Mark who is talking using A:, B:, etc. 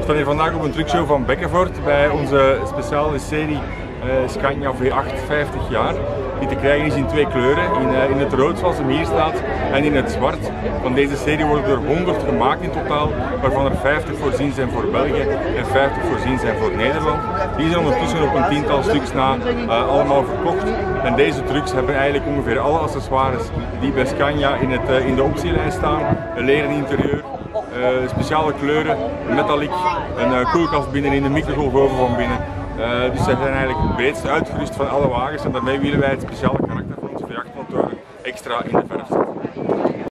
A: We staan hier vandaag op een truckshow van Bekkenvoort bij onze speciale serie uh, Scania V8 50 jaar. Die te krijgen is in twee kleuren, in, uh, in het rood zoals hem hier staat en in het zwart. Van deze serie worden er 100 gemaakt in totaal, waarvan er 50 voorzien zijn voor België en 50 voorzien zijn voor Nederland. Die zijn ondertussen op een tiental stuks na uh, allemaal verkocht. En deze trucks hebben eigenlijk ongeveer alle accessoires die bij Scania in, het, in de optielijst staan. Een leren interieur, uh, speciale kleuren, metallic, een uh, koelkast binnen in de microgolfoven van binnen. Uh, dus zij zijn eigenlijk het breedste uitgerust van alle wagens en daarmee willen wij het speciale karakter van onze V8 motoren extra in de